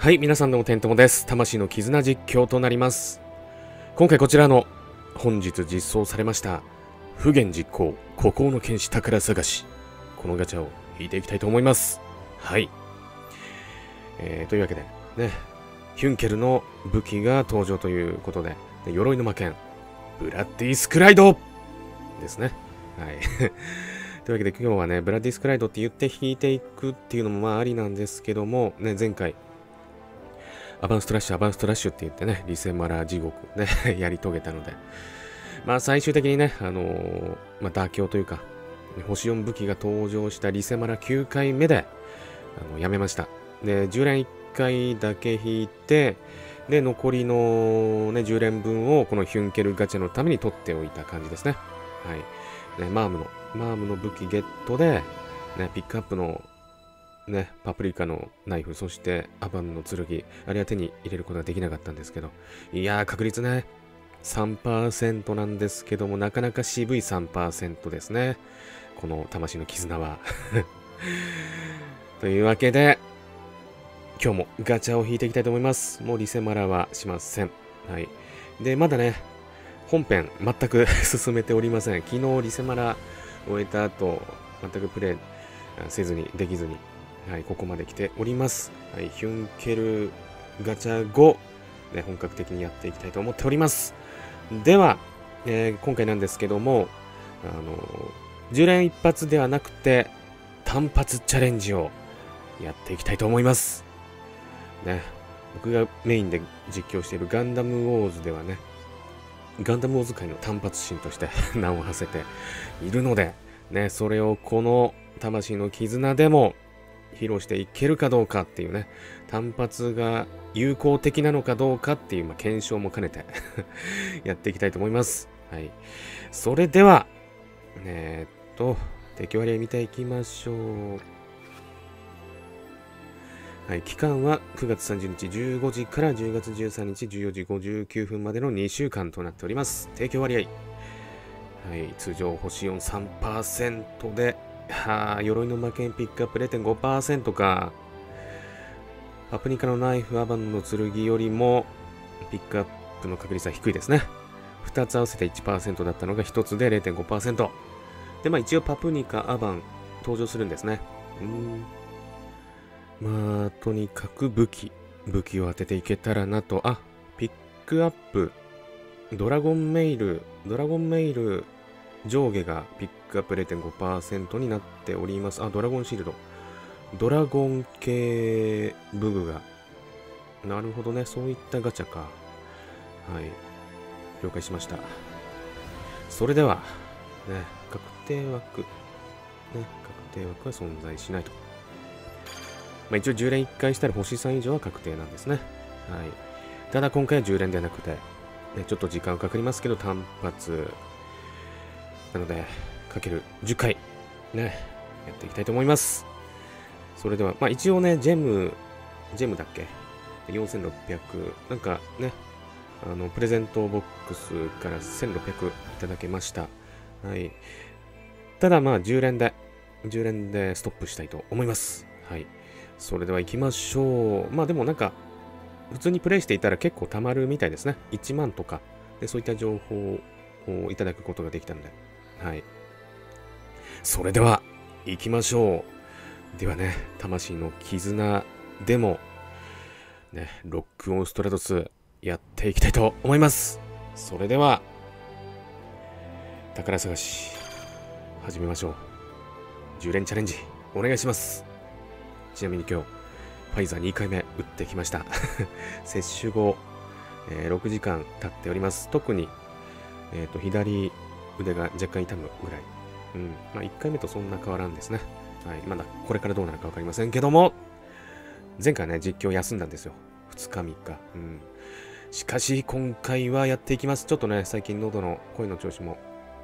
はい、皆さんどうも、てんともです。魂の絆実況となります。今回こちらの、本日実装されました、不言実行、孤高の剣士宝探し。このガチャを引いていきたいと思います。はい。えー、というわけで、ね、ヒュンケルの武器が登場ということで、で鎧の魔剣、ブラッディスクライドですね。はい。というわけで今日はね、ブラッディスクライドって言って引いていくっていうのもまあありなんですけども、ね、前回、アバンストラッシュ、アバンストラッシュって言ってね、リセマラ地獄ね、やり遂げたので、まあ最終的にね、あのーまあ妥協というか、星4武器が登場したリセマラ9回目で、あの、やめました。で、10連1回だけ引いて、で、残りのね、10連分をこのヒュンケルガチャのために取っておいた感じですね。はい。ね、マームの、マームの武器ゲットで、ね、ピックアップのね、パプリカのナイフ、そしてアバンの剣、あれは手に入れることができなかったんですけど、いやー、確率ね、3%なんですけども、なかなか渋い3%ですね。この魂の絆は。というわけで、今日もガチャを引いていきたいと思います。もうリセマラはしません。はい。で、まだね、本編全く 進めておりません。昨日リセマラ終えた後、全くプレイせずに、できずに、はい、ここまで来ております。はい、ヒュンケルガチャ5、ね、本格的にやっていきたいと思っております。では、えー今回なんですけども、あの、10連一発ではなくて、単発チャレンジをやっていきたいと思います。ね、僕がメインで実況しているガンダムウォーズではね、ガンダムウォーズ界の単発神として 名を馳せているので、ね、それをこの魂の絆でも披露していけるかどうかっていうね、単発が有効的なのかどうかっていう、まあ、検証も兼ねて やっていきたいと思います。はい。それでは、えーっと、敵割合見ていきましょう。はい、期間は9月30日15時から10月13日14時59分までの2週間となっております。提供割合。はい、通常星4 3%で、はあ、鎧の魔剣ピックアップ0.5%か。パプニカのナイフ、アバンの剣よりも、ピックアップの確率は低いですね。2つ合わせて1%だったのが1つで0.5%。で、まあ一応パプニカ、アバン登場するんですね。うん。まあ、とにかく武器、武器を当てていけたらなと。あ、ピックアップ、ドラゴンメイル、ドラゴンメイル上下がピックアップ0.5%になっております。あ、ドラゴンシールド。ドラゴン系武具が。なるほどね。そういったガチャか。はい。了解しました。それでは、ね、確定枠。ね、確定枠は存在しないと。まあ、一応10連1回したら星3以上は確定なんですね。はい。ただ今回は10連ではなくて、ね、ちょっと時間かかりますけど単発。なので、かける10回、ね、やっていきたいと思います。それでは、まあ一応ね、ジェム、ジェムだっけ ?4600、なんかね、あの、プレゼントボックスから1600いただけました。はい。ただまあ10連で、10連でストップしたいと思います。はい。それでは行きましょう。まあでもなんか、普通にプレイしていたら結構溜まるみたいですね。1万とか、でそういった情報をいただくことができたので。はい。それでは、行きましょう。ではね、魂の絆でも、ね、ロックオンストラトスやっていきたいと思います。それでは、宝探し、始めましょう。10連チャレンジ、お願いします。ちなみに今日、ファイザー2回目打ってきました。接種後、えー6時間経っております。特に、えっ、と、左腕が若干痛むぐらい。うん。まあ、1回目とそんな変わらんですね。はい。まだこれからどうなるかわかりませんけども、前回ね、実況休んだんですよ。2日3日。うん。しかし、今回はやっていきます。ちょっとね、最近喉の声の調子も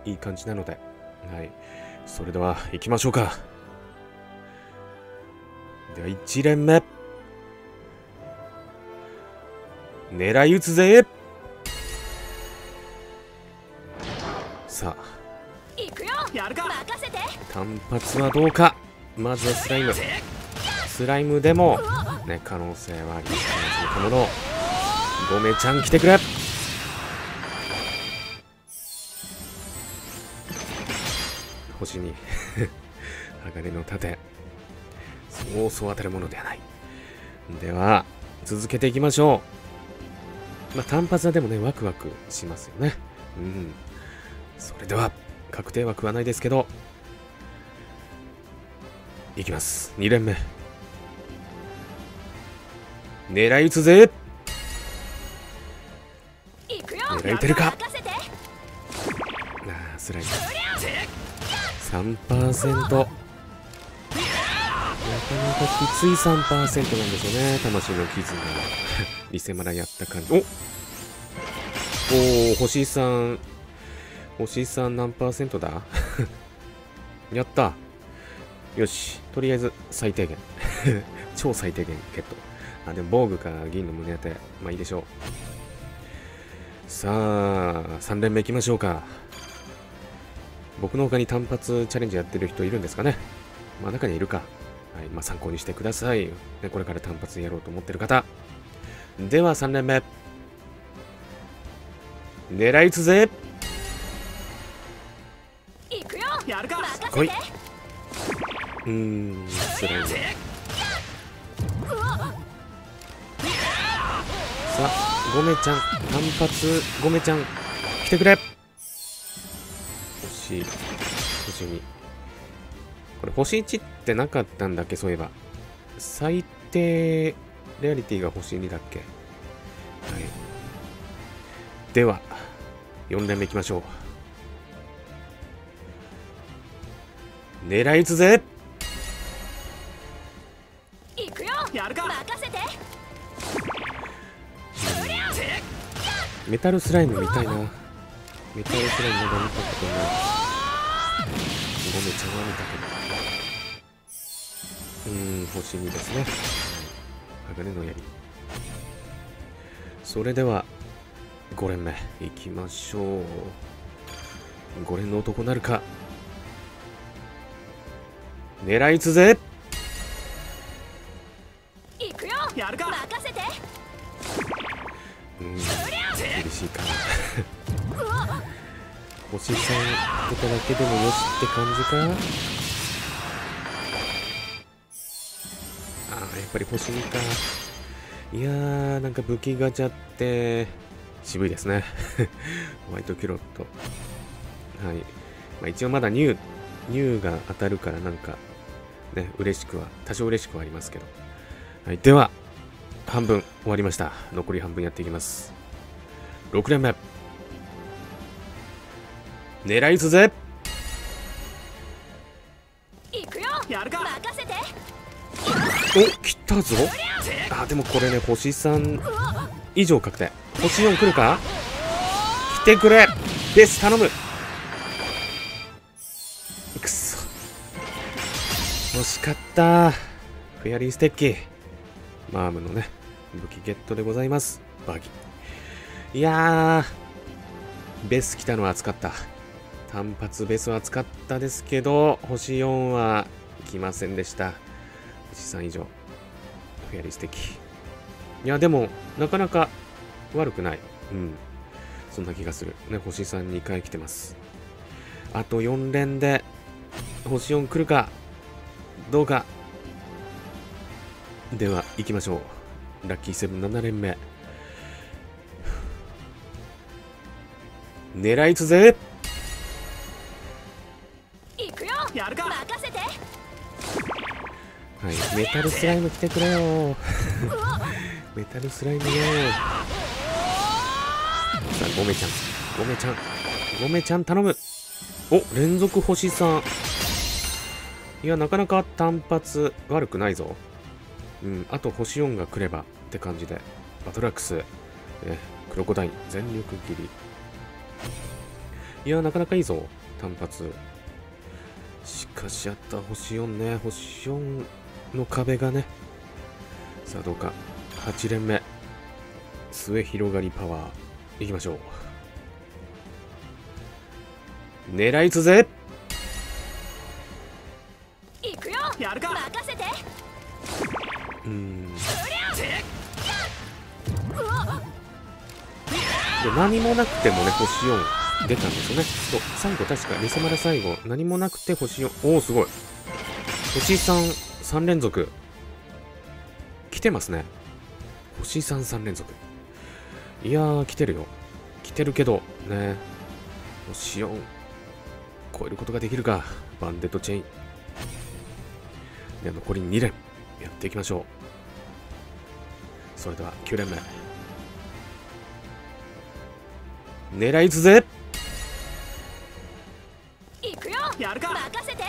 いい感じなので、はい。それでは、行きましょうか。では、1連目。狙い撃つぜ単発はどうか。まずはスライム。スライムでも、ね、可能性はありますから、そのも。の、ごめちゃん来てくれ。星に 鋼の盾。そうそう当たるものではない。では続けていきましょう。まあ単発はでもねワクワクしますよね。うん。それでは確定枠はないですけど。いきます。2連目。狙い撃つぜ。狙い撃てるか。あースライド3%なかなかきつい3%なんですよね。魂の傷が。リセマラやった感じ。おおー星さん。星さん何パーセントだ？やったよしとりあえず最低限 超最低限ゲットあでも防具か銀の胸当てまあいいでしょうさあ3連目いきましょうか僕の他に単発チャレンジやってる人いるんですかね？まあ中にいるか。はい、まあ参考にしてください。ね、これから単発やろうと思ってる方。では3連目。狙い撃つぜ行くよやるか来い。うん、スライド。さあ、ゴメちゃん、単発、ゴメちゃん、来てくれ星、星2。これ星1ってなかったんだっけ、そういえば。最低レアリティが星2だっけ？はい。では、4連目いきましょう。狙い撃つぜメタルスライム見たいな。メタルスライムまだ見たことない。ごめちゃんは見たけど。うーん、星2ですね。はい鋼の槍。それでは、5連目、いきましょう。5連の男なるか。狙い撃つぜ行くよやるかしいか。星さん出ただけでもよしって感じか？ああ、やっぱり星2か。いやー、なんか武器ガチャって渋いですね。ホワイトキュロット。はい。まあ、一応まだニュー、ニューが当たるからなんか、ね、嬉しくは、多少嬉しくはありますけど。はい。では、半分終わりました。残り半分やっていきます。6連目。狙い撃つぜ行くよ。やるか。任せて。お来たぞ。あでもこれね星3以上確定。星4来るか？来てくれ。です頼む。くそ。惜しかった。フェアリーステッキ。マームのね武器ゲットでございます。バギいやーベス来たのは熱かった。単発ベスは熱かったですけど星4は来ませんでした。星3以上。フェアリーステッキ。いやでもなかなか悪くない。うん。そんな気がする。ね星3 2回来てます。あと4連で星4来るかどうか。では行きましょう。ラッキーセブン7連目。狙い撃つぜ。行くよ。やるか。任せて。はい、メタルスライム来てくれよ。メタルスライムよ。さあ、ゴメちゃん、ゴメちゃん、ゴメちゃん頼む。お、連続星3いや、なかなか単発悪くないぞ。うん、あと星4が来ればって感じで。バトラックス、ね、クロコダイン、全力切りいや、なかなかいいぞ。単発。しかしあった星4ね。星4の壁がね。さあどうか。8連目。末広がりパワー。いきましょう。狙い撃つぜ。行くよ。やるか。任せて。うんで何もなくてもね星4出たんですよね。そう。最後確かリセマラ最後何もなくて星4おおすごい。星33連続。来てますね。星33連続。いやー来てるよ。来てるけどね。星4超えることができるか。バンデットチェイン。で残り2連。やっていきましょう。それでは9連目。狙い撃つぜ。行くよ。やるか。任せて。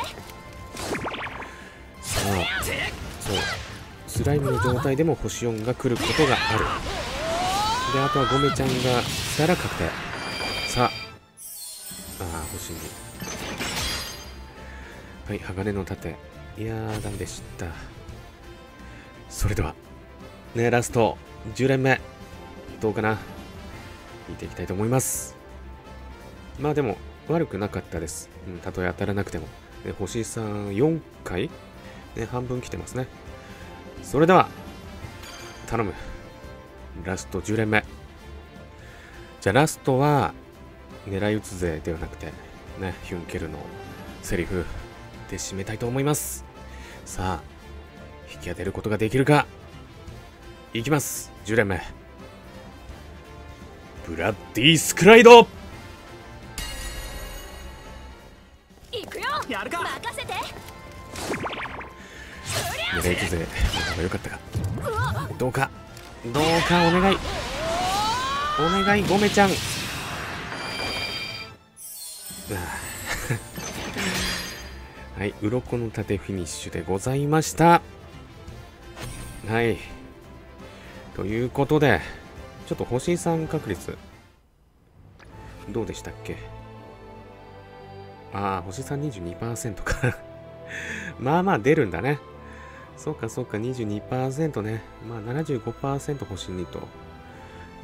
さあそう。スライムの状態でも星4が来ることがある。であとはゴメちゃんが来たら確定。さあ。ああ星2はい鋼の盾。いやーダメでした。それではねラスト。10連目。どうかな引いていきたいと思いますまあでも悪くなかったです、うん、たとえ当たらなくても、ね、星3 4回？ね、半分来てますね。それでは、頼む。ラスト10連目。じゃあラストは、狙い撃つぜではなくて、ね、ヒュンケルのセリフで締めたいと思います。さあ、引き当てることができるか？いきます。10連目。ブラッディスクライド行くよやるか任せて狙いかったか。どうか、どうかお願い。お願い、ゴメちゃん。はい、鱗の盾フィニッシュでございました。はい。ということで、ちょっと星3確率、どうでしたっけ？ああ、星3 22%か。まあまあ出るんだね。そうかそうか、22%ね。まあ75%星2と。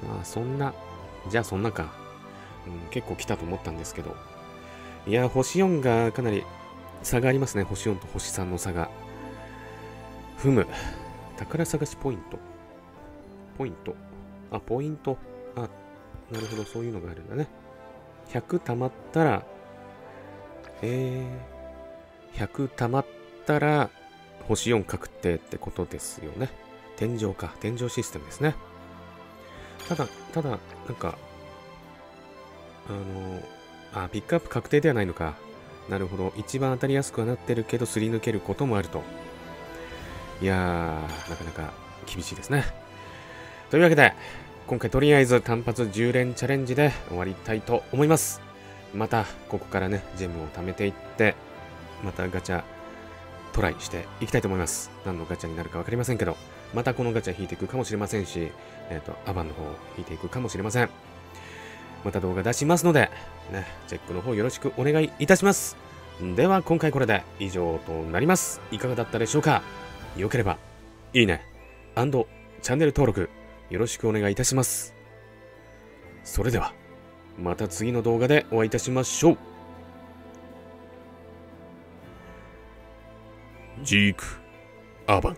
まあそんな、じゃあそんなか。うん、結構来たと思ったんですけど。いや、星4がかなり差がありますね。星4と星3の差が。ふむ。宝探しポイント。ポイント。あ、ポイント。あ、なるほど、そういうのがあるんだね。100貯まったら、えー、100貯まったら、星4確定ってことですよね。天井か。天井システムですね。ただ、ただ、なんか、あの、あ、ピックアップ確定ではないのか。なるほど。一番当たりやすくはなってるけど、すり抜けることもあると。いやー、なかなか厳しいですね。というわけで、今回とりあえず単発10連チャレンジで終わりたいと思います。また、ここからね、ジェムを貯めていって、またガチャトライしていきたいと思います。何のガチャになるか分かりませんけど、またこのガチャ引いていくかもしれませんし、えっ、と、アバンの方を引いていくかもしれません。また動画出しますので、ね、チェックの方よろしくお願いいたします。では、今回これで以上となります。いかがだったでしょうか？良ければ、いいね、チャンネル登録、よろしくお願いいたします。それでは、また次の動画でお会いいたしましょう。ジーク・アバン。